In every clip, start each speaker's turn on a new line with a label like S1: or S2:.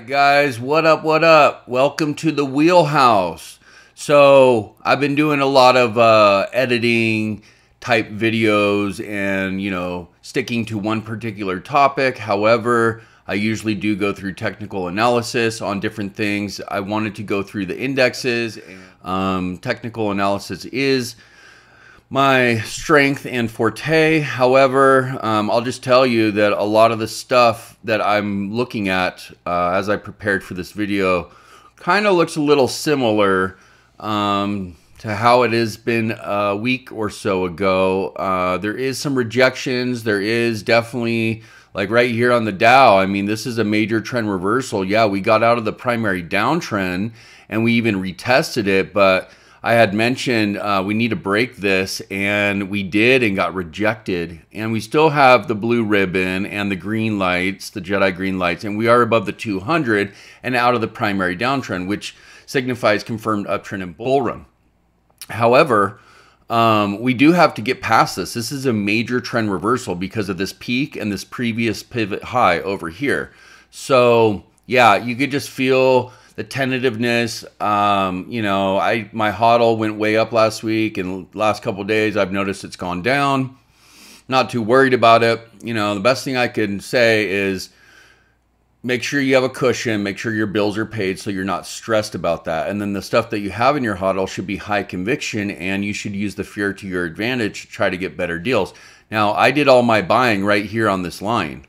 S1: right, guys, what up, what up? Welcome to the wheelhouse. So, I've been doing a lot of uh, editing type videos and, you know, sticking to one particular topic. However, I usually do go through technical analysis on different things. I wanted to go through the indexes. Um, technical analysis is my strength and forte. However, um, I'll just tell you that a lot of the stuff that I'm looking at uh, as I prepared for this video kind of looks a little similar um, to how it has been a week or so ago. Uh, there is some rejections. There is definitely like right here on the Dow. I mean, this is a major trend reversal. Yeah, we got out of the primary downtrend and we even retested it, but I had mentioned uh, we need to break this, and we did and got rejected. And we still have the blue ribbon and the green lights, the Jedi green lights, and we are above the 200 and out of the primary downtrend, which signifies confirmed uptrend and bull run. However, um, we do have to get past this. This is a major trend reversal because of this peak and this previous pivot high over here. So, yeah, you could just feel the tentativeness. Um, you know, I my hodl went way up last week, and last couple days I've noticed it's gone down. Not too worried about it. You know, the best thing I can say is make sure you have a cushion, make sure your bills are paid so you're not stressed about that. And then the stuff that you have in your hodl should be high conviction and you should use the fear to your advantage to try to get better deals. Now, I did all my buying right here on this line.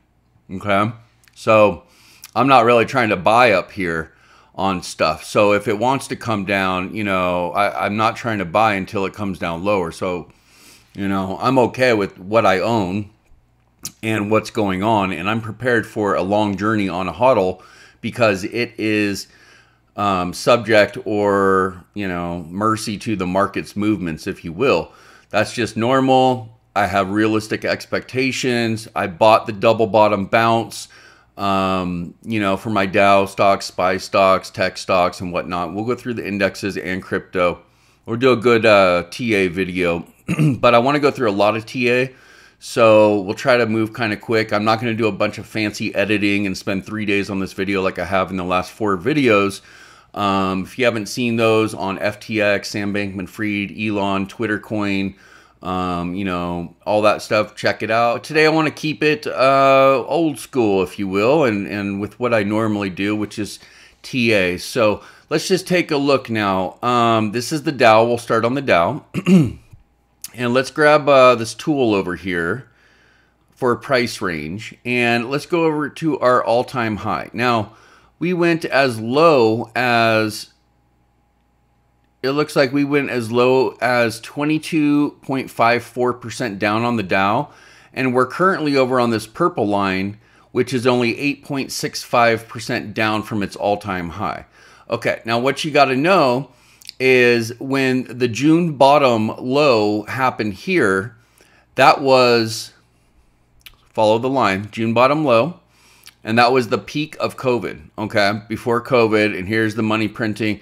S1: Okay? So, I'm not really trying to buy up here on stuff. So if it wants to come down, you know, I, I'm not trying to buy until it comes down lower. So, you know, I'm okay with what I own and what's going on, and I'm prepared for a long journey on a hodl because it is um, subject or you know mercy to the market's movements, if you will. That's just normal. I have realistic expectations. I bought the double bottom bounce um, you know, for my Dow stocks, SPY stocks, tech stocks, and whatnot. We'll go through the indexes and crypto. We'll do a good uh, TA video, but I want to go through a lot of TA. So we'll try to move kind of quick. I'm not going to do a bunch of fancy editing and spend three days on this video like I have in the last four videos. Um, if you haven't seen those on FTX, Sam Bankman Fried, Elon, Twitter Coin, um, you know, all that stuff. Check it out. Today I want to keep it uh, old school, if you will, and, and with what I normally do, which is TA. So let's just take a look now. Um, this is the Dow. We'll start on the Dow. and let's grab uh, this tool over here for a price range. And let's go over to our all-time high. Now, we went as low as it looks like we went as low as 22.54% down on the Dow. And we're currently over on this purple line, which is only 8.65% down from its all time high. Okay, now what you got to know is when the June bottom low happened here, that was, follow the line, June bottom low. And that was the peak of COVID, okay, before COVID. And here's the money printing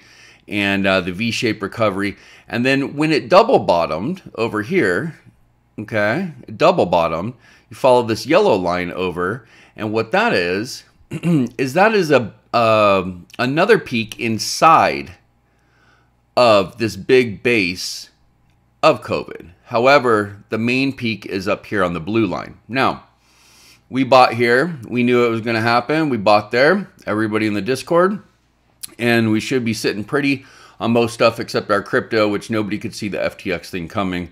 S1: and uh, the V-shaped recovery. And then when it double bottomed over here, okay, double bottomed, you follow this yellow line over, and what that is is that is a uh, another peak inside of this big base of COVID. However, the main peak is up here on the blue line. Now, we bought here. We knew it was going to happen. We bought there. Everybody in the Discord and we should be sitting pretty on most stuff except our crypto, which nobody could see the FTX thing coming.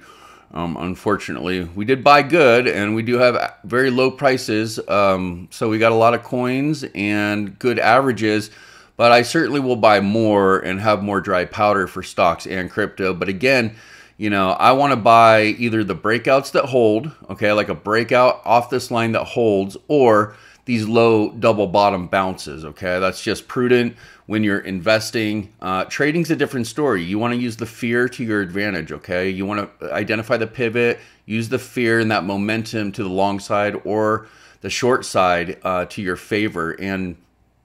S1: Um, unfortunately, we did buy good, and we do have very low prices. Um, so we got a lot of coins and good averages. But I certainly will buy more and have more dry powder for stocks and crypto. But again, you know, I want to buy either the breakouts that hold, okay, like a breakout off this line that holds, or these low double bottom bounces. Okay, that's just prudent when you're investing. Uh, trading's a different story. You want to use the fear to your advantage. Okay, you want to identify the pivot, use the fear and that momentum to the long side or the short side uh, to your favor, and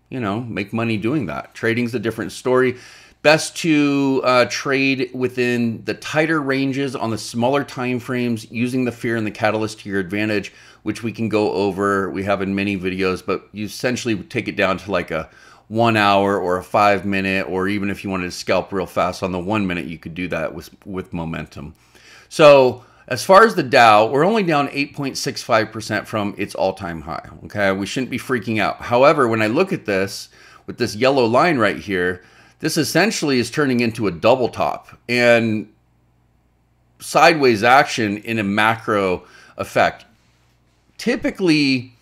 S1: you know make money doing that. Trading's a different story. Best to uh, trade within the tighter ranges on the smaller time frames using the fear and the catalyst to your advantage, which we can go over. We have in many videos, but you essentially take it down to like a one hour or a five minute, or even if you wanted to scalp real fast on the one minute, you could do that with, with momentum. So as far as the Dow, we're only down 8.65% from its all time high. Okay. We shouldn't be freaking out. However, when I look at this with this yellow line right here, this essentially is turning into a double top and sideways action in a macro effect. Typically,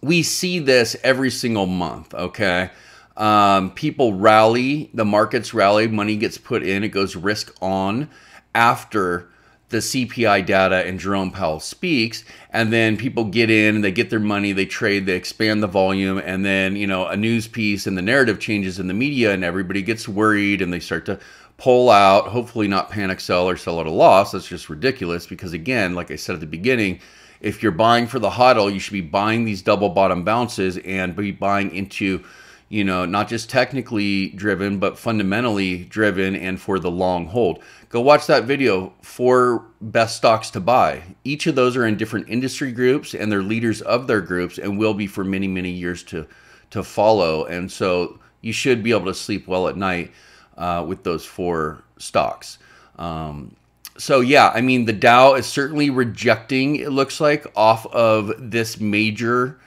S1: we see this every single month, okay? Um, people rally, the markets rally, money gets put in, it goes risk on after the CPI data and Jerome Powell speaks, and then people get in, they get their money, they trade, they expand the volume, and then you know a news piece and the narrative changes in the media, and everybody gets worried, and they start to pull out. Hopefully, not panic sell or sell at a loss. That's just ridiculous because again, like I said at the beginning, if you're buying for the hodl, you should be buying these double bottom bounces and be buying into you know, not just technically driven, but fundamentally driven and for the long hold. Go watch that video, for best stocks to buy. Each of those are in different industry groups and they're leaders of their groups and will be for many, many years to, to follow. And so you should be able to sleep well at night uh, with those four stocks. Um, so yeah, I mean, the Dow is certainly rejecting, it looks like, off of this major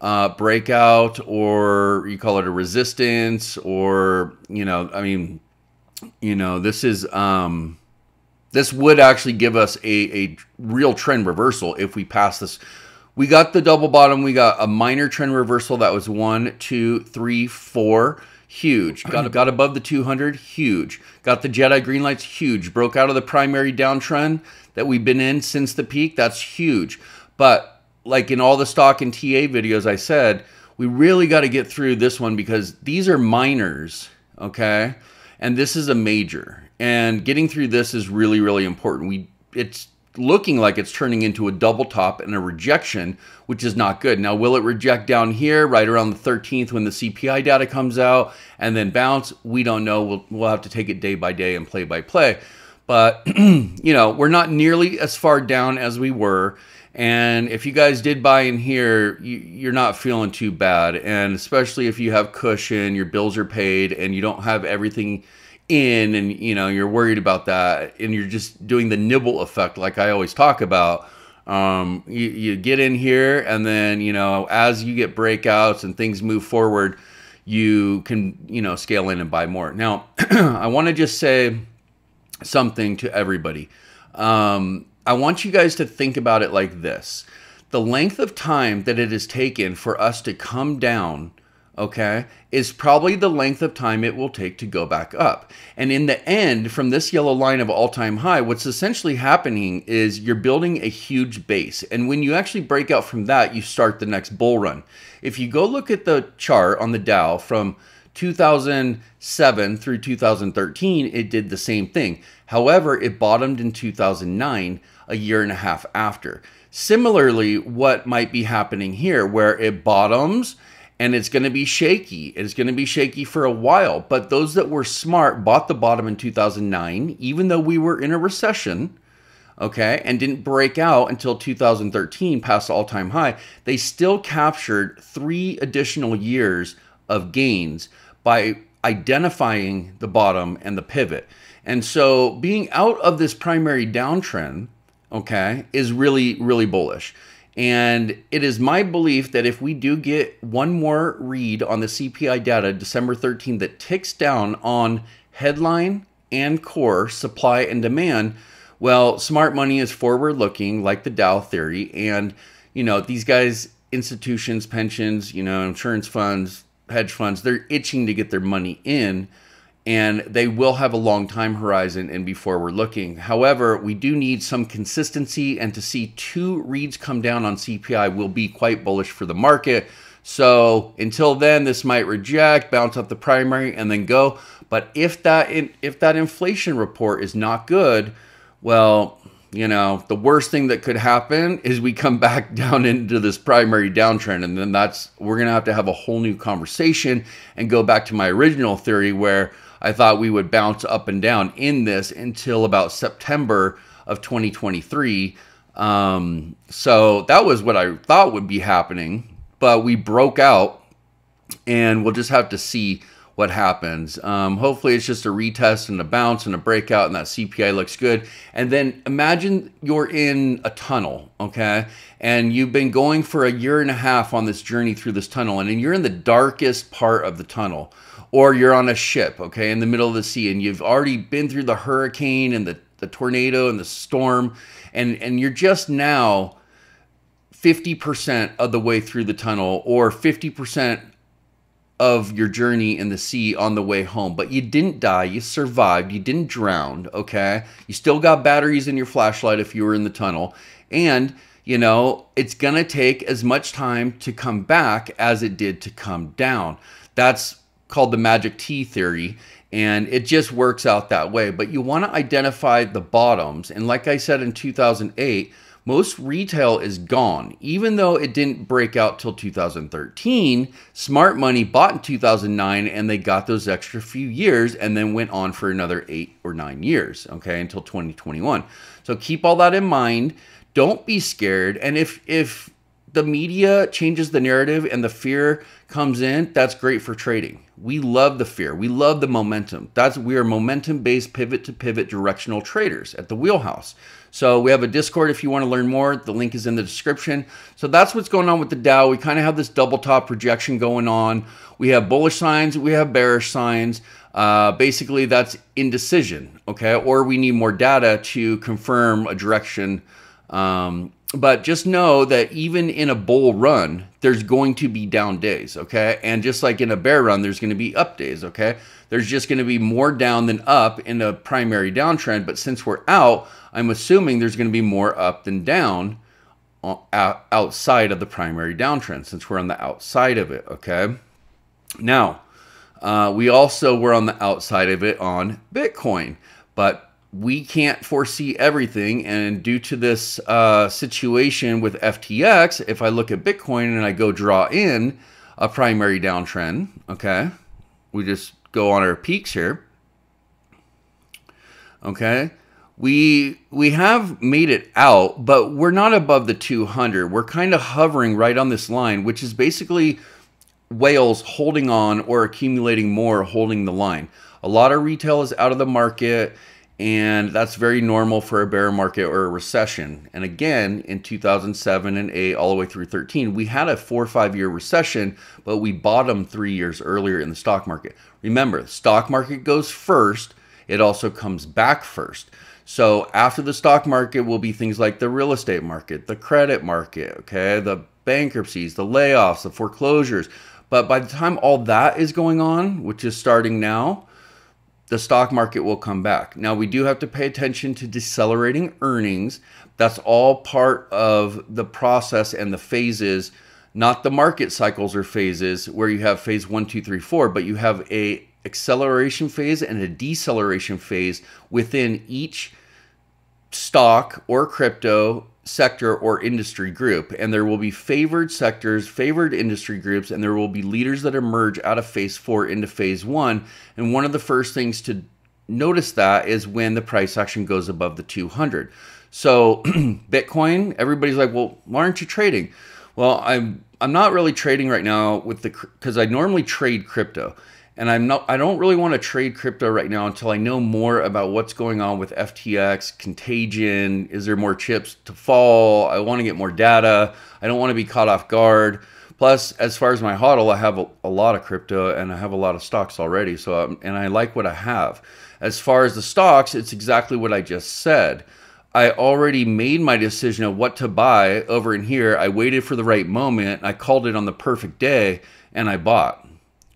S1: uh, breakout or you call it a resistance or you know i mean you know this is um this would actually give us a, a real trend reversal if we pass this. We got the double bottom. We got a minor trend reversal. That was one two three four. Huge. Got, got above the 200 huge. Got the jedi green lights. Huge. Broke out of the primary downtrend that we've been in since the peak. That's huge. But like in all the stock and TA videos I said, we really got to get through this one because these are minors, okay? And this is a major. And getting through this is really, really important. We it's looking like it's turning into a double top and a rejection, which is not good. Now, will it reject down here right around the 13th when the CPI data comes out and then bounce? We don't know. We'll, we'll have to take it day by day and play by play. But, you know, we're not nearly as far down as we were. And if you guys did buy in here, you, are not feeling too bad. And especially if you have cushion, your bills are paid, and you don't have everything in, and you know you're worried about that, and you're just doing the nibble effect, like I always talk about. Um, you, you get in here, and then you know as you get breakouts and things move forward, you can you know scale in and buy more. Now, I want to just say something to everybody. Um, I want you guys to think about it like this the length of time that it has taken for us to come down okay, is probably the length of time it will take to go back up. And in the end, from this yellow line of all time high, what's essentially happening is you're building a huge base. And when you actually break out from that, you start the next bull run. If you go look at the chart on the Dow from 2007 through 2013, it did the same thing. However, it bottomed in 2009 a year and a half after. Similarly, what might be happening here, where it bottoms and it's going to be shaky. It's going to be shaky for a while. But those that were smart bought the bottom in 2009, even though we were in a recession, okay, and didn't break out until 2013 past all time high. They still captured three additional years of gains by identifying the bottom and the pivot. And so being out of this primary downtrend okay, is really, really bullish. And it is my belief that if we do get one more read on the CPI data December 13 that ticks down on headline and core supply and demand, well, smart money is forward looking like the Dow theory. And, you know, these guys, institutions, pensions, you know, insurance funds, hedge funds, they're itching to get their money in and they will have a long time horizon and be forward looking. However, we do need some consistency, and to see two reads come down on CPI will be quite bullish for the market. So until then, this might reject, bounce up the primary, and then go. But if that if that inflation report is not good, well, you know, the worst thing that could happen is we come back down into this primary downtrend, and then that's we're gonna have to have a whole new conversation and go back to my original theory where I thought we would bounce up and down in this until about September of 2023. Um, so that was what I thought would be happening, but we broke out and we'll just have to see what happens. Um, hopefully, it's just a retest and a bounce and a breakout, and that CPI looks good. And then imagine you're in a tunnel, okay? And you've been going for a year and a half on this journey through this tunnel, and you're in the darkest part of the tunnel. Or you're on a ship, okay, in the middle of the sea, and you've already been through the hurricane and the, the tornado and the storm, and, and you're just now 50% of the way through the tunnel or 50% of your journey in the sea on the way home. But you didn't die, you survived, you didn't drown, okay? You still got batteries in your flashlight if you were in the tunnel. And, you know, it's gonna take as much time to come back as it did to come down. That's called the magic T theory. And it just works out that way. But you wanna identify the bottoms. And like I said in 2008, most retail is gone. Even though it didn't break out till 2013, smart money bought in 2009 and they got those extra few years and then went on for another eight or nine years, okay, until 2021. So keep all that in mind. Don't be scared. And if, if, the media changes the narrative and the fear comes in, that's great for trading. We love the fear. We love the momentum. That's we are momentum based pivot to pivot directional traders at the wheelhouse. So we have a Discord if you want to learn more. The link is in the description. So that's what's going on with the Dow. We kind of have this double top projection going on. We have bullish signs, we have bearish signs. Uh, basically, that's indecision, okay? Or we need more data to confirm a direction. Um, but just know that even in a bull run, there's going to be down days, okay? And just like in a bear run, there's going to be up days, okay? There's just going to be more down than up in a primary downtrend. But since we're out, I'm assuming there's going to be more up than down outside of the primary downtrend since we're on the outside of it, okay? Now, uh, we also were on the outside of it on Bitcoin, but we can't foresee everything. And due to this uh, situation with FTX, if I look at Bitcoin and I go draw in a primary downtrend, okay, we just go on our peaks here. Okay, we we have made it out, but we're not above the 200. We're kind of hovering right on this line, which is basically whales holding on or accumulating more, holding the line. A lot of retail is out of the market, and that's very normal for a bear market or a recession. And again, in 2007 and 8, all the way through 13, we had a four or five year recession, but we bottomed three years earlier in the stock market. Remember, the stock market goes first, it also comes back first. So after the stock market will be things like the real estate market, the credit market, okay, the bankruptcies, the layoffs, the foreclosures. But by the time all that is going on, which is starting now, the stock market will come back. Now, we do have to pay attention to decelerating earnings. That's all part of the process and the phases, not the market cycles or phases where you have phase one, two, three, four, but you have a acceleration phase and a deceleration phase within each stock or crypto sector or industry group. And there will be favored sectors, favored industry groups, and there will be leaders that emerge out of phase four into phase one. And one of the first things to notice that is when the price action goes above the 200. So Bitcoin, everybody's like, well, why aren't you trading? Well, I'm I'm not really trading right now with the because I normally trade crypto and I'm not I don't really want to trade crypto right now until I know more about what's going on with FTX, contagion, is there more chips to fall? I want to get more data. I don't want to be caught off guard. Plus, as far as my hodl, I have a, a lot of crypto and I have a lot of stocks already. So, um, and I like what I have. As far as the stocks, it's exactly what I just said. I already made my decision of what to buy over in here. I waited for the right moment. I called it on the perfect day and I bought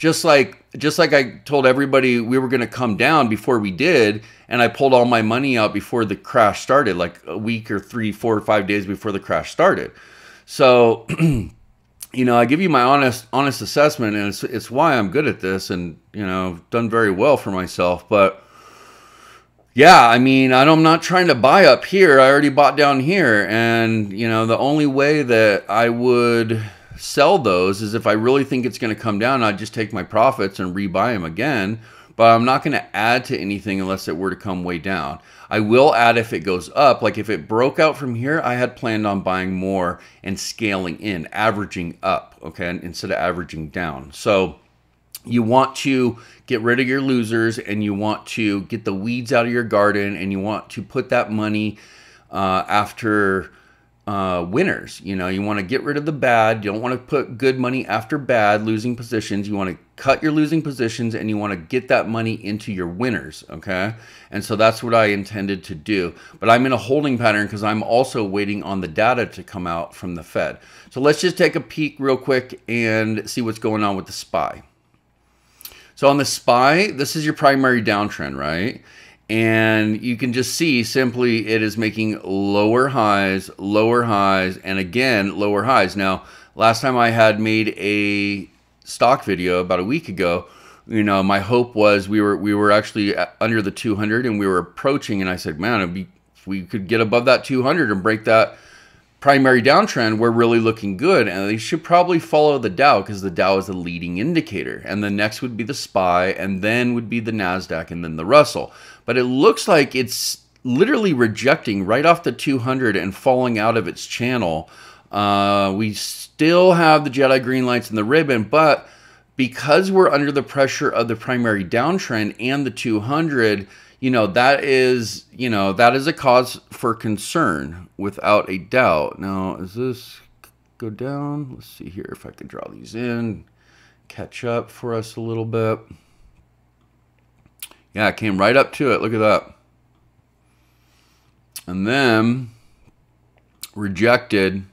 S1: just like just like I told everybody we were going to come down before we did, and I pulled all my money out before the crash started, like a week or three, four or five days before the crash started. So, you know, I give you my honest honest assessment, and it's it's why I'm good at this, and you know, done very well for myself. But yeah, I mean, I'm not trying to buy up here. I already bought down here, and you know, the only way that I would sell those is if I really think it's going to come down, I'd just take my profits and rebuy them again. But I'm not going to add to anything unless it were to come way down. I will add if it goes up. Like if it broke out from here, I had planned on buying more and scaling in, averaging up, okay, instead of averaging down. So you want to get rid of your losers and you want to get the weeds out of your garden and you want to put that money uh, after uh, winners. You know, you want to get rid of the bad. You don't want to put good money after bad, losing positions. You want to cut your losing positions and you want to get that money into your winners. Okay. And so that's what I intended to do. But I'm in a holding pattern because I'm also waiting on the data to come out from the Fed. So let's just take a peek real quick and see what's going on with the SPY. So on the SPY, this is your primary downtrend, right? And you can just see simply it is making lower highs, lower highs, and again lower highs. Now, last time I had made a stock video about a week ago, you know, my hope was we were we were actually under the 200 and we were approaching, and I said, man, be, if we could get above that 200 and break that primary downtrend, we're really looking good. And they should probably follow the Dow because the Dow is the leading indicator. And the next would be the SPY, and then would be the NASDAQ, and then the Russell. But it looks like it's literally rejecting right off the 200 and falling out of its channel. Uh, we still have the Jedi green lights and the ribbon, but because we're under the pressure of the primary downtrend and the 200, you know, that is, you know, that is a cause for concern without a doubt. Now, is this go down? Let's see here if I can draw these in, catch up for us a little bit. Yeah, it came right up to it. Look at that. And then rejected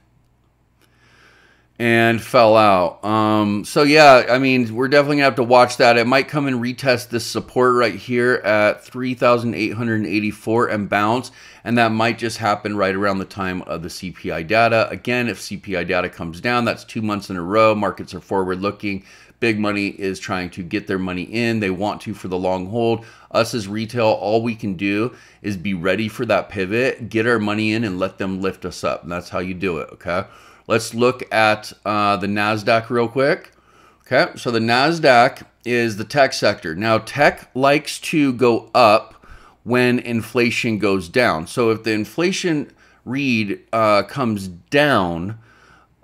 S1: and fell out. Um, so yeah, I mean, we're definitely gonna have to watch that. It might come and retest this support right here at 3,884 and bounce, and that might just happen right around the time of the CPI data. Again, if CPI data comes down, that's two months in a row. Markets are forward looking. Big money is trying to get their money in. They want to for the long hold. Us as retail, all we can do is be ready for that pivot, get our money in, and let them lift us up. And that's how you do it. Okay. Let's look at uh, the NASDAQ real quick. Okay, so the NASDAQ is the tech sector. Now, tech likes to go up when inflation goes down. So if the inflation read uh, comes down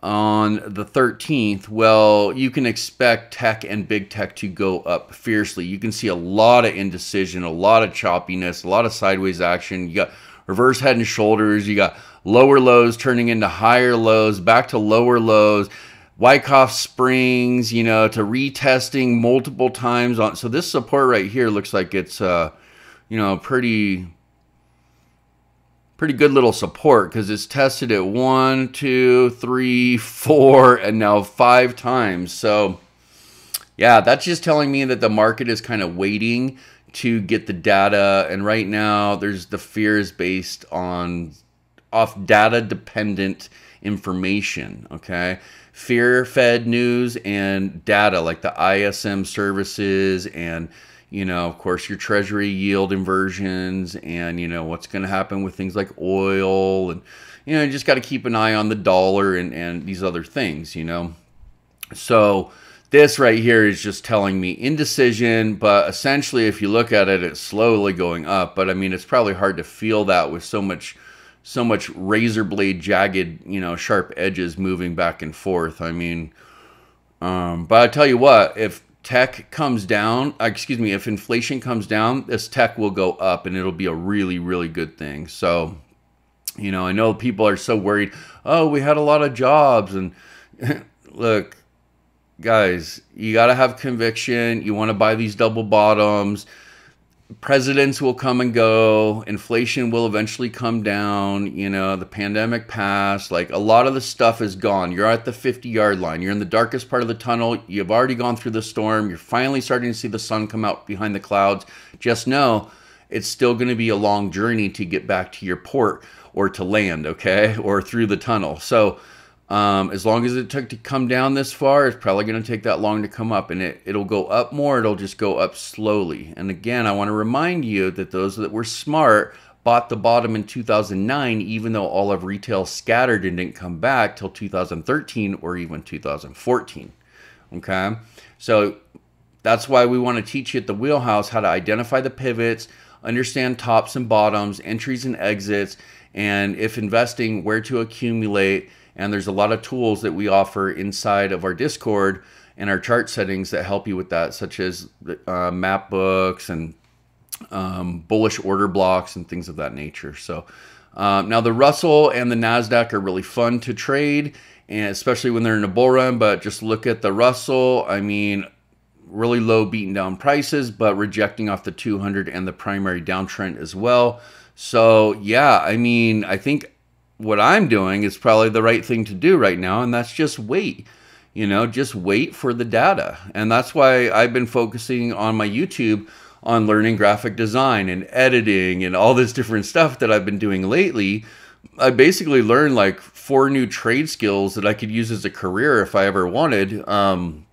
S1: on the 13th, well, you can expect tech and big tech to go up fiercely. You can see a lot of indecision, a lot of choppiness, a lot of sideways action. You got reverse head and shoulders. You got lower lows turning into higher lows, back to lower lows. Wyckoff Springs, you know, to retesting multiple times on. So this support right here looks like it's, uh, you know, pretty, pretty good little support because it's tested it one, two, three, four, and now five times. So, yeah, that's just telling me that the market is kind of waiting to get the data. And right now, there's the fears based on off data dependent information. Okay. Fear fed news and data like the ISM services and, you know, of course, your treasury yield inversions and, you know, what's going to happen with things like oil and, you know, you just got to keep an eye on the dollar and, and these other things, you know. So, this right here is just telling me indecision, but essentially, if you look at it, it's slowly going up. But I mean, it's probably hard to feel that with so much, so much razor blade jagged, you know, sharp edges moving back and forth. I mean, um, but I tell you what, if tech comes down, uh, excuse me, if inflation comes down, this tech will go up, and it'll be a really, really good thing. So, you know, I know people are so worried. Oh, we had a lot of jobs, and look guys, you got to have conviction. You want to buy these double bottoms. Presidents will come and go. Inflation will eventually come down. You know, the pandemic passed. Like a lot of the stuff is gone. You're at the 50 yard line. You're in the darkest part of the tunnel. You've already gone through the storm. You're finally starting to see the sun come out behind the clouds. Just know it's still going to be a long journey to get back to your port or to land, okay? Or through the tunnel. So, um, as long as it took to come down this far, it's probably going to take that long to come up, and it, it'll go up more. It'll just go up slowly. And again, I want to remind you that those that were smart bought the bottom in 2009, even though all of retail scattered and didn't come back till 2013 or even 2014. Okay, so that's why we want to teach you at the wheelhouse how to identify the pivots, understand tops and bottoms, entries and exits, and if investing, where to accumulate. And there's a lot of tools that we offer inside of our Discord and our chart settings that help you with that, such as uh, map books and um, bullish order blocks and things of that nature. So um, now the Russell and the Nasdaq are really fun to trade, and especially when they're in a bull run. But just look at the Russell. I mean, really low beaten down prices, but rejecting off the 200 and the primary downtrend as well. So yeah, I mean, I think what I'm doing is probably the right thing to do right now, and that's just wait. You know, just wait for the data. And that's why I've been focusing on my YouTube on learning graphic design and editing and all this different stuff that I've been doing lately. I basically learned like four new trade skills that I could use as a career if I ever wanted. Um,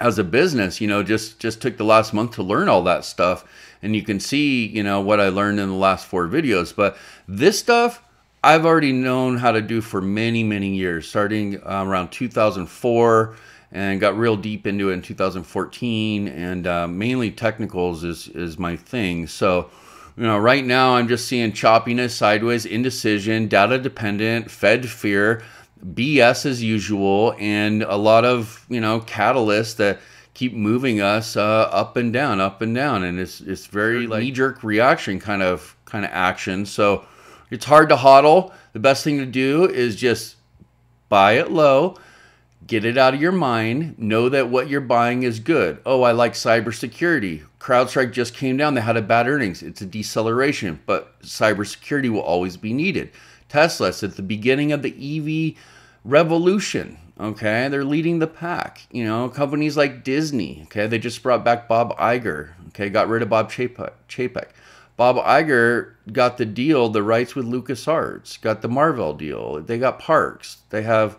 S1: as a business, you know, just just took the last month to learn all that stuff, and you can see, you know, what I learned in the last four videos. But this stuff, I've already known how to do for many, many years, starting uh, around 2004 and got real deep into it in 2014. And uh, mainly technicals is, is my thing. So, you know, right now I'm just seeing choppiness, sideways, indecision, data dependent, Fed fear, BS as usual, and a lot of, you know, catalysts that keep moving us uh, up and down, up and down. And it's, it's very like knee jerk reaction kind of, kind of action. So, it's hard to hodl. The best thing to do is just buy it low, get it out of your mind, know that what you're buying is good. Oh, I like cybersecurity. CrowdStrike just came down. They had a bad earnings. It's a deceleration, but cybersecurity will always be needed. Tesla's at the beginning of the EV revolution. Okay, they're leading the pack. You know, companies like Disney. Okay, they just brought back Bob Iger. Okay, got rid of Bob Chapek. Bob Iger got the deal, the rights with LucasArts, got the Marvel deal. They got parks. They have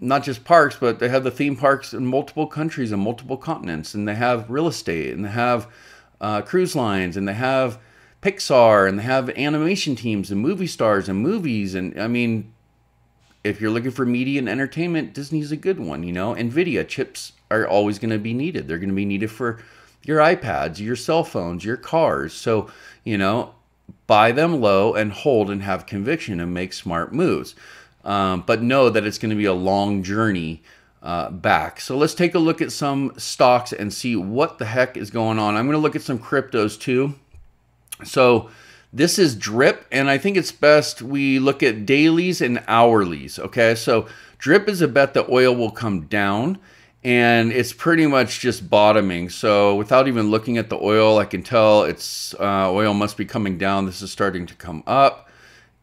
S1: not just parks, but they have the theme parks in multiple countries and multiple continents, and they have real estate, and they have uh, cruise lines, and they have Pixar, and they have animation teams and movie stars and movies. And I mean, if you're looking for media and entertainment, Disney's a good one. You know, Nvidia chips are always going to be needed. They're going to be needed for your iPads, your cell phones, your cars. So, you know, buy them low and hold and have conviction and make smart moves. Um, but know that it's going to be a long journey uh, back. So let's take a look at some stocks and see what the heck is going on. I'm going to look at some cryptos too. So this is drip, and I think it's best we look at dailies and hourlies. Okay, so drip is a bet that oil will come down and it's pretty much just bottoming. So without even looking at the oil, I can tell it's uh, oil must be coming down. This is starting to come up,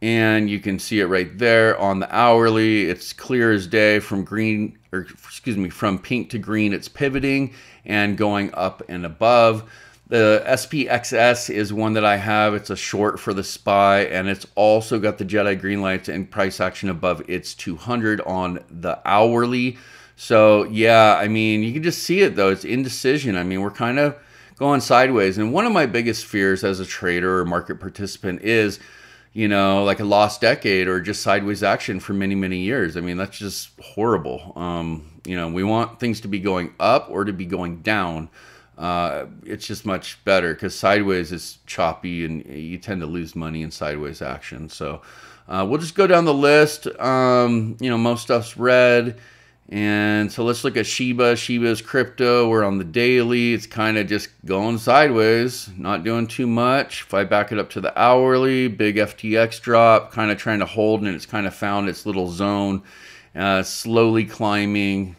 S1: and you can see it right there on the hourly. It's clear as day from green, or excuse me, from pink to green. It's pivoting and going up and above. The SPXS is one that I have. It's a short for the SPY, and it's also got the Jedi green lights and price action above its 200 on the hourly. So yeah, I mean, you can just see it though. It's indecision. I mean, we're kind of going sideways. And one of my biggest fears as a trader or market participant is, you know, like a lost decade or just sideways action for many, many years. I mean, that's just horrible. Um, you know, we want things to be going up or to be going down. Uh, it's just much better because sideways is choppy and you tend to lose money in sideways action. So uh, we'll just go down the list. Um, you know, most stuff's red. And so let's look at Shiba. Shiba's crypto. We're on the daily. It's kind of just going sideways, not doing too much. If I back it up to the hourly, big FTX drop, kind of trying to hold, and it's kind of found its little zone, uh, slowly climbing.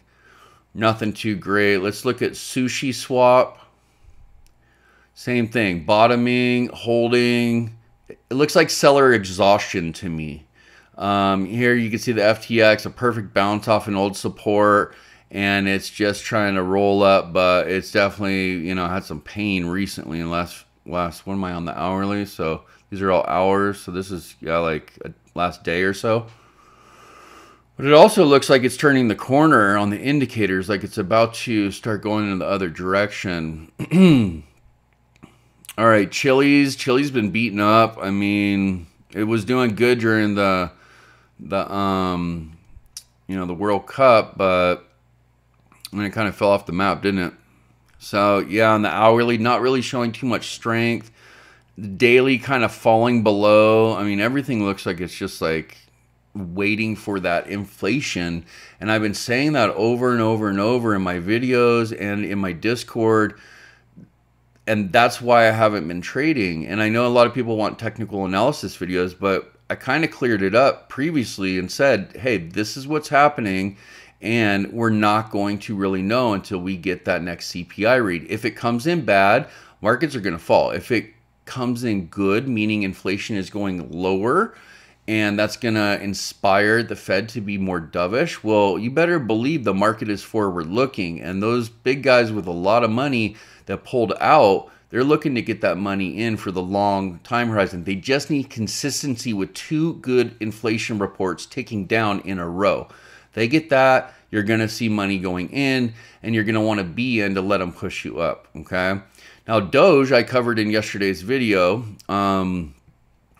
S1: Nothing too great. Let's look at Sushi Swap. Same thing, bottoming, holding. It looks like seller exhaustion to me. Um, here you can see the FTX, a perfect bounce off an old support, and it's just trying to roll up, but it's definitely, you know, had some pain recently in last, last, what am I on the hourly? So these are all hours. So this is, yeah, like a last day or so. But it also looks like it's turning the corner on the indicators, like it's about to start going in the other direction. all right, Chiliz. Chiliz been beaten up. I mean, it was doing good during the the um, you know the World Cup, but I mean it kind of fell off the map, didn't it? So yeah, on the hourly, not really showing too much strength. The daily kind of falling below. I mean, everything looks like it's just like waiting for that inflation. And I've been saying that over and over and over in my videos and in my Discord. And that's why I haven't been trading. And I know a lot of people want technical analysis videos, but I kind of cleared it up previously and said, hey, this is what's happening. And we're not going to really know until we get that next CPI read. If it comes in bad, markets are going to fall. If it comes in good, meaning inflation is going lower, and that's going to inspire the Fed to be more dovish, well, you better believe the market is forward looking. And those big guys with a lot of money that pulled out, they're looking to get that money in for the long time horizon. They just need consistency with two good inflation reports ticking down in a row. They get that, you're going to see money going in, and you're going to want to be in to let them push you up. Okay. Now, Doge, I covered in yesterday's video. Um,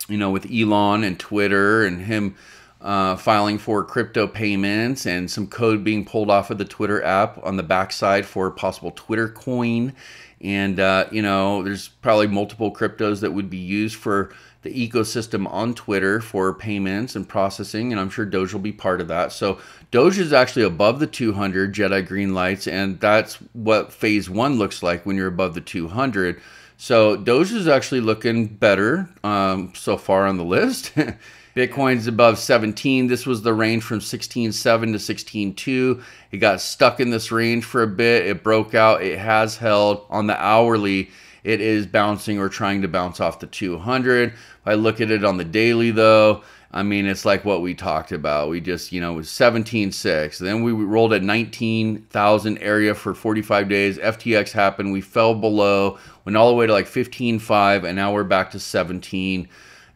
S1: you know, with Elon and Twitter and him uh, filing for crypto payments and some code being pulled off of the Twitter app on the backside for possible Twitter coin. And, uh, you know, there's probably multiple cryptos that would be used for the ecosystem on Twitter for payments and processing. And I'm sure Doge will be part of that. So Doge is actually above the 200 Jedi green lights. And that's what phase one looks like when you're above the 200. So Doge is actually looking better um, so far on the list. Bitcoin's above 17. This was the range from 16.7 to 16.2. It got stuck in this range for a bit. It broke out. It has held on the hourly. It is bouncing or trying to bounce off the 200. If I look at it on the daily, though, I mean, it's like what we talked about. We just, you know, it was 17.6. Then we rolled at 19,000 area for 45 days. FTX happened. We fell below, went all the way to like 15.5, and now we're back to 17.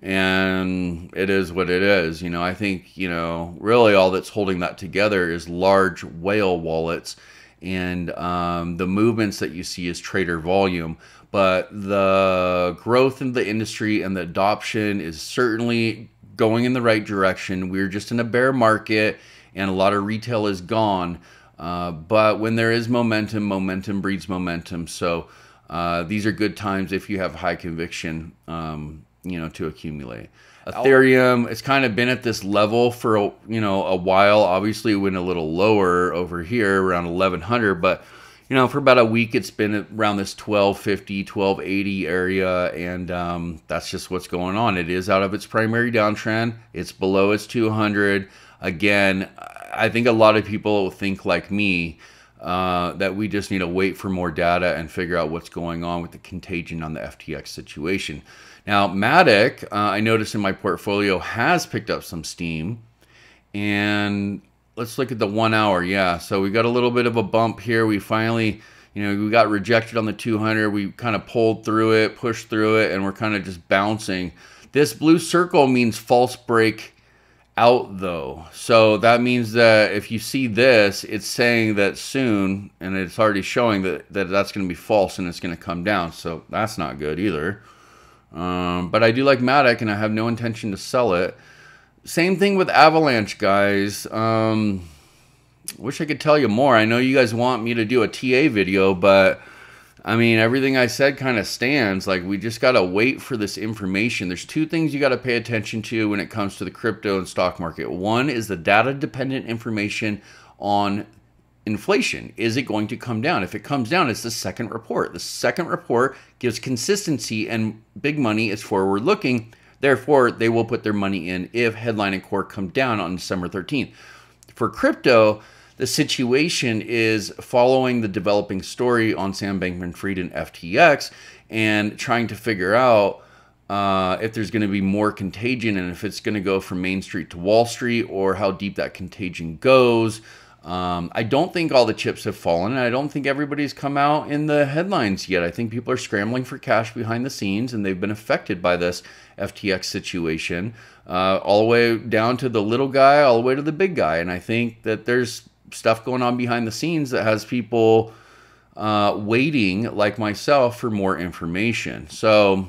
S1: And it is what it is. You know, I think, you know, really all that's holding that together is large whale wallets and um, the movements that you see is trader volume. But the growth in the industry and the adoption is certainly going in the right direction. We're just in a bear market and a lot of retail is gone. Uh, but when there is momentum, momentum breeds momentum. So uh, these are good times if you have high conviction, um, you know, to accumulate. Ethereum, it's kind of been at this level for you know a while. Obviously, it went a little lower over here around 1100, but you know, for about a week, it's been around this 1250, 1280 area, and um, that's just what's going on. It is out of its primary downtrend. It's below its 200. Again, I think a lot of people think like me uh, that we just need to wait for more data and figure out what's going on with the contagion on the FTX situation. Now, Matic, uh, I noticed in my portfolio has picked up some steam, and let's look at the one hour. Yeah, so we got a little bit of a bump here. We finally, you know, we got rejected on the 200. We kind of pulled through it, pushed through it, and we're kind of just bouncing. This blue circle means false break out though. So that means that if you see this, it's saying that soon, and it's already showing that, that that's going to be false and it's going to come down. So that's not good either. Um, but I do like Matic and I have no intention to sell it. Same thing with Avalanche, guys. Um, wish I could tell you more. I know you guys want me to do a TA video, but I mean, everything I said kind of stands. Like, we just got to wait for this information. There's two things you got to pay attention to when it comes to the crypto and stock market. One is the data dependent information on inflation. Is it going to come down? If it comes down, it's the second report. The second report gives consistency, and big money is forward looking. Therefore, they will put their money in if headline and core come down on December 13th. For crypto, the situation is following the developing story on Sam Bankman Fried and FTX and trying to figure out uh, if there's going to be more contagion and if it's going to go from Main Street to Wall Street or how deep that contagion goes. Um, I don't think all the chips have fallen, and I don't think everybody's come out in the headlines yet. I think people are scrambling for cash behind the scenes, and they've been affected by this FTX situation, uh, all the way down to the little guy, all the way to the big guy. And I think that there's stuff going on behind the scenes that has people uh, waiting, like myself, for more information. So,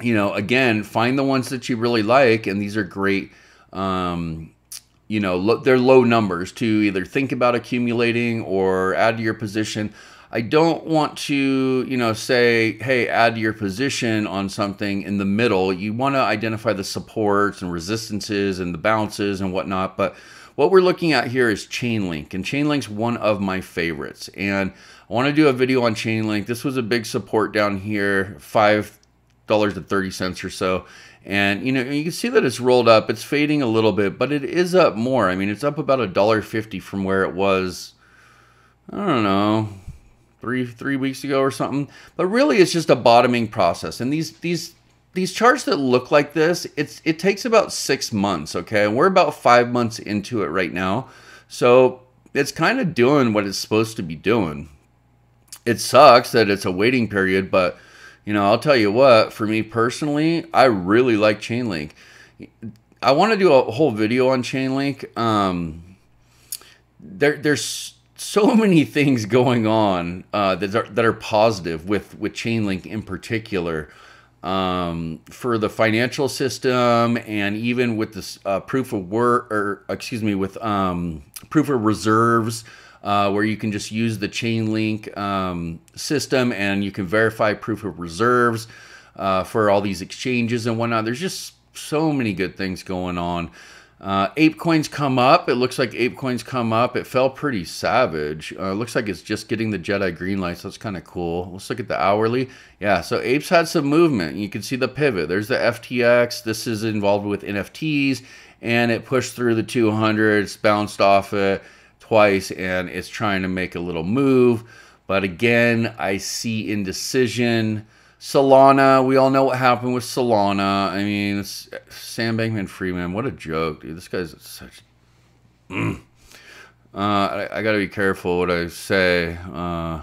S1: you know, again, find the ones that you really like, and these are great. Um, you know, lo- they're low numbers to either think about accumulating or add to your position. I don't want to, you know, say, hey, add to your position on something in the middle. You want to identify the supports and resistances and the bounces and whatnot. But what we're looking at here is Chainlink, and Chainlink's one of my favorites. And I want to do a video on Chainlink. This was a big support down here, five dollars and thirty cents or so. And you know, you can see that it's rolled up. It's fading a little bit, but it is up more. I mean, it's up about a dollar fifty from where it was. I don't know, three three weeks ago or something. But really, it's just a bottoming process. And these these these charts that look like this, it's it takes about six months. Okay, and we're about five months into it right now, so it's kind of doing what it's supposed to be doing. It sucks that it's a waiting period, but you know, I'll tell you what. For me personally, I really like Chainlink. I want to do a whole video on Chainlink. Um, there, there's so many things going on uh, that are that are positive with with Chainlink in particular um, for the financial system and even with this uh, proof of work or excuse me with um, proof of reserves uh, where you can just use the Chainlink um, system and you can verify proof of reserves uh, for all these exchanges and whatnot. There's just so many good things going on. Uh, Apecoin's come up. It looks like Apecoin's come up. It fell pretty savage. Uh, it looks like it's just getting the Jedi green light, so that's kind of cool. Let's look at the hourly. Yeah, so Apes had some movement. You can see the pivot. There's the FTX. This is involved with NFTs, and it pushed through the 200s, bounced off it twice, and it's trying to make a little move. But again, I see indecision. Solana, we all know what happened with Solana. I mean, Sam Bankman Friedman, what a joke, dude. This guy's such. Mm. Uh, I, I got to be careful what I say, uh,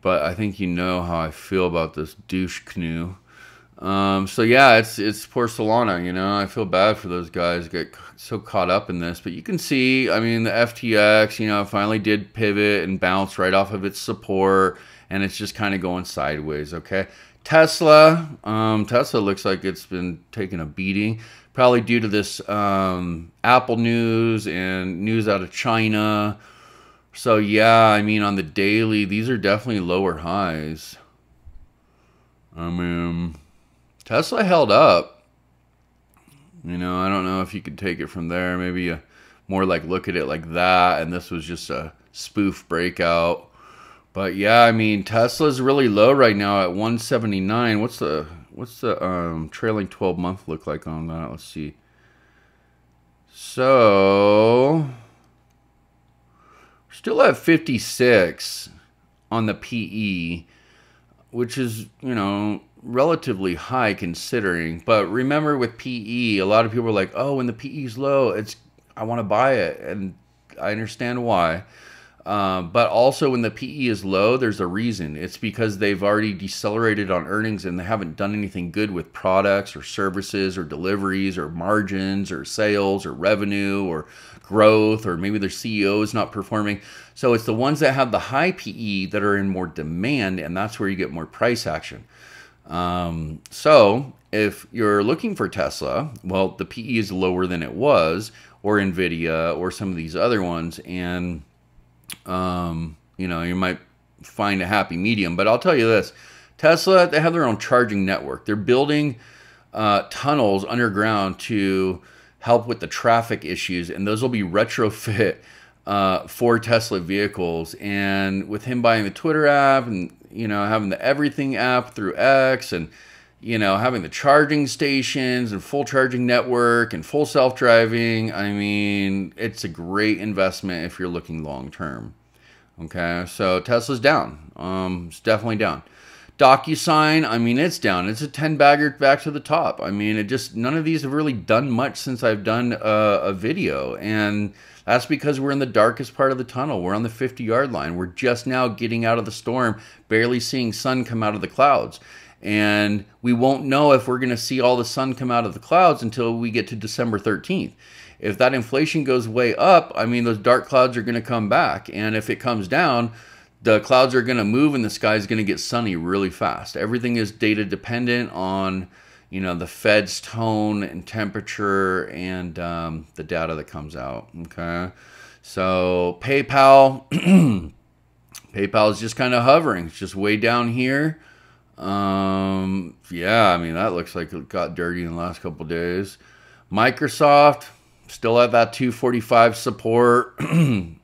S1: but I think you know how I feel about this douche canoe. Um, so yeah, it's it's poor Solana. You know, I feel bad for those guys get so caught up in this. But you can see, I mean, the FTX, you know, finally did pivot and bounce right off of its support, and it's just kind of going sideways. Okay, Tesla, um, Tesla looks like it's been taking a beating, probably due to this um, Apple news and news out of China. So yeah, I mean, on the daily, these are definitely lower highs. I mean. Tesla held up. You know, I don't know if you could take it from there. Maybe a, more like look at it like that, and this was just a spoof breakout. But yeah, I mean Tesla's really low right now at 179. What's the what's the um, trailing 12 month look like on that? Let's see. So still at 56 on the PE, which is you know relatively high considering. But remember with PE, a lot of people are like, "Oh, when the PE is low, it's I want to buy it," and I understand why. Um, but also, when the PE is low, there's a reason. It's because they've already decelerated on earnings and they haven't done anything good with products or services or deliveries or margins or sales or revenue or growth or maybe their CEO is not performing. So it's the ones that have the high PE that are in more demand, and that's where you get more price action. Um, so if you're looking for Tesla, well, the PE is lower than it was, or Nvidia, or some of these other ones, and um, you know you might find a happy medium. But I'll tell you this: Tesla, they have their own charging network. They're building uh, tunnels underground to help with the traffic issues, and those will be retrofit uh, for Tesla vehicles. And with him buying the Twitter app and you know having the Everything app through X and you know having the charging stations and full charging network and full self driving, I mean it's a great investment if you're looking long term. Okay, so Tesla's down. Um, it's definitely down. DocuSign, I mean, it's down. It's a 10 bagger back to the top. I mean, it just, none of these have really done much since I've done a, a video. And that's because we're in the darkest part of the tunnel. We're on the 50 yard line. We're just now getting out of the storm, barely seeing sun come out of the clouds. And we won't know if we're going to see all the sun come out of the clouds until we get to December 13th. If that inflation goes way up, I mean, those dark clouds are going to come back. And if it comes down, the clouds are going to move and the sky is going to get sunny really fast. Everything is data dependent on you know the Fed's tone and temperature and um, the data that comes out. Okay, so PayPal, PayPal is just kind of hovering. It's just way down here. Um, yeah, I mean, that looks like it got dirty in the last couple days. Microsoft, still at that 245 support.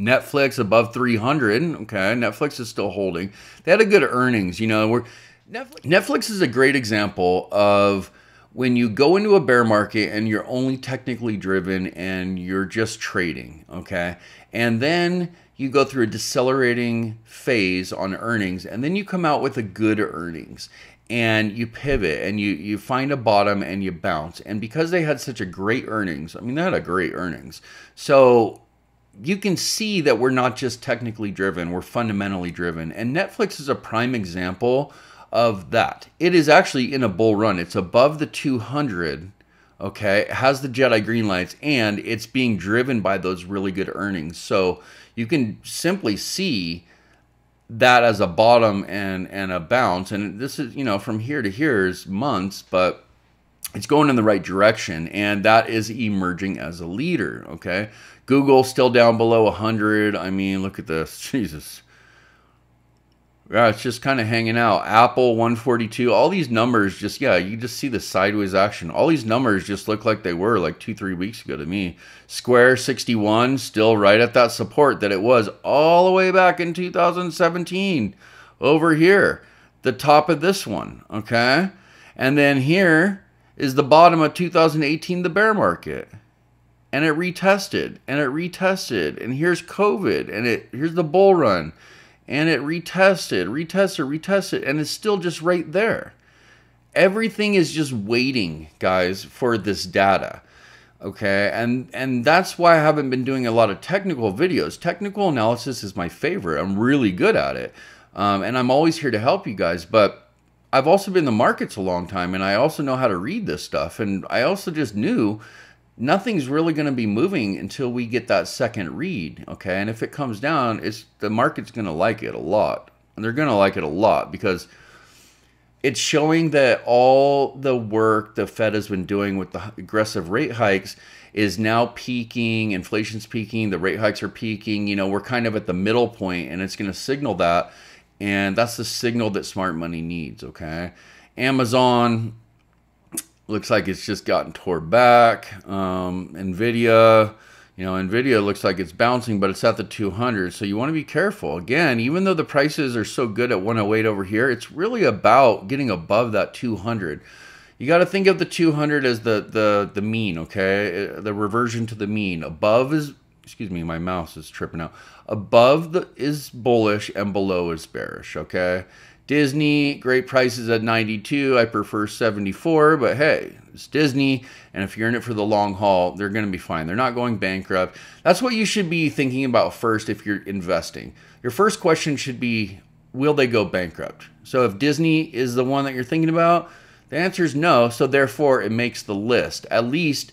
S1: Netflix above 300. Okay, Netflix is still holding. They had a good earnings. You know, we're Netflix, Netflix is a great example of when you go into a bear market and you're only technically driven and you're just trading, okay? And then you go through a decelerating phase on earnings and then you come out with a good earnings and you pivot and you you find a bottom and you bounce. And because they had such a great earnings, I mean they had a great earnings. So you can see that we're not just technically driven, we're fundamentally driven. And Netflix is a prime example of that. It is actually in a bull run. It's above the 200, okay? It has the Jedi green lights and it's being driven by those really good earnings. So you can simply see that as a bottom and and a bounce and this is, you know, from here to here is months, but it's going in the right direction and that is emerging as a leader, okay? Google still down below 100. I mean, look at this. Jesus yeah, it's just kind of hanging out. Apple 142, all these numbers just, yeah, you just see the sideways action. All these numbers just look like they were like two, three weeks ago to me. Square 61, still right at that support that it was all the way back in 2017 over here. The top of this one, okay? And then here is the bottom of 2018, the bear market. And it retested and it retested. And here's COVID and it here's the bull run and it retested, retested, retested, and it's still just right there. Everything is just waiting, guys, for this data. Okay, and and that's why I haven't been doing a lot of technical videos. Technical analysis is my favorite. I'm really good at it, um, and I'm always here to help you guys. But I've also been in the markets a long time, and I also know how to read this stuff. And I also just knew nothing's really going to be moving until we get that second read okay? And if it comes down it's the market's going to like it a lot. And they're going to like it a lot because it's showing that all the work the fed has been doing with the aggressive rate hikes is now peaking inflation's peaking the rate hikes are peaking you know we're kind of at the middle point and it's going to signal that. And that's the signal that smart money needs okay? Amazon looks like it's just gotten tore back. Um, Nvidia, you know, Nvidia looks like it's bouncing, but it's at the 200. So you want to be careful. Again, even though the prices are so good at 108 over here, it's really about getting above that 200. You got to think of the 200 as the the the mean, okay? Uh, the reversion to the mean. Above is excuse me, my mouse is tripping out. Above the is bullish and below is bearish, okay? Disney, great prices at 92. I prefer 74, but hey, it's Disney. And if you're in it for the long haul, they're going to be fine. They're not going bankrupt. That's what you should be thinking about first if you're investing. Your first question should be Will they go bankrupt? So if Disney is the one that you're thinking about, the answer is no. So therefore, it makes the list. At least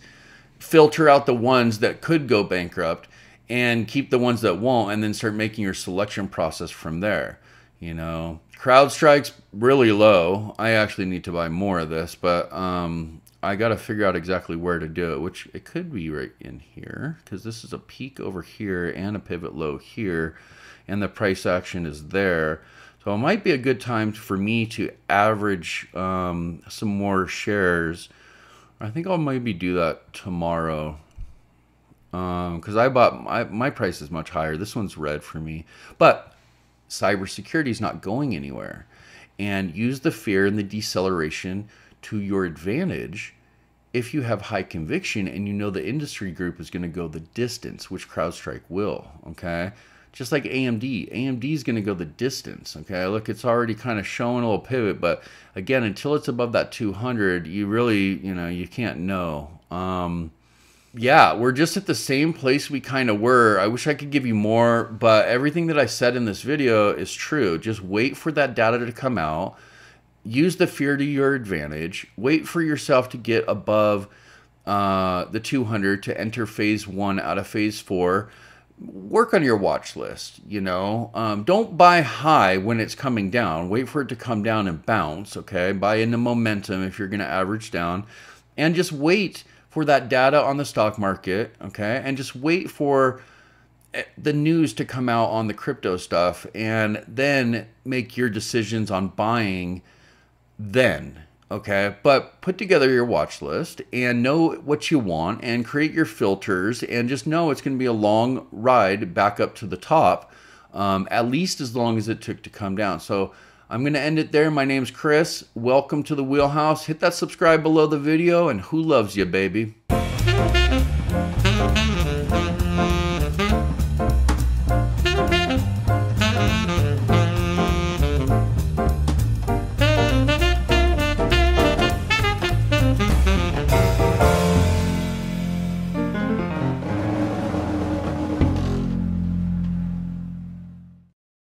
S1: filter out the ones that could go bankrupt and keep the ones that won't, and then start making your selection process from there. You know, CrowdStrike's really low. I actually need to buy more of this, but um, I got to figure out exactly where to do it, which it could be right in here because this is a peak over here and a pivot low here, and the price action is there. So it might be a good time for me to average um, some more shares. I think I'll maybe do that tomorrow because um, I bought my, my price is much higher. This one's red for me, but cybersecurity is not going anywhere. And use the fear and the deceleration to your advantage if you have high conviction and you know the industry group is going to go the distance, which CrowdStrike will. Okay. Just like AMD, AMD is going to go the distance. Okay. Look, it's already kind of showing a little pivot, but again, until it's above that 200, you really, you know, you can't know. Um, yeah, we're just at the same place we kind of were. I wish I could give you more, but everything that I said in this video is true. Just wait for that data to come out. Use the fear to your advantage. Wait for yourself to get above uh, the 200 to enter phase one out of phase four. Work on your watch list. You know, um, don't buy high when it's coming down. Wait for it to come down and bounce. Okay, buy into momentum if you're going to average down, and just wait for that data on the stock market, okay? And just wait for eh, the news to come out on the crypto stuff and then make your decisions on buying then okay but put together your watch list and know what you want and create your filters and just know it's going to be a long ride back up to the top um, at least as long as it took to come down so i'm going to end it there. My name's chris. Welcome to the wheelhouse. Hit that subscribe below the video and who loves you baby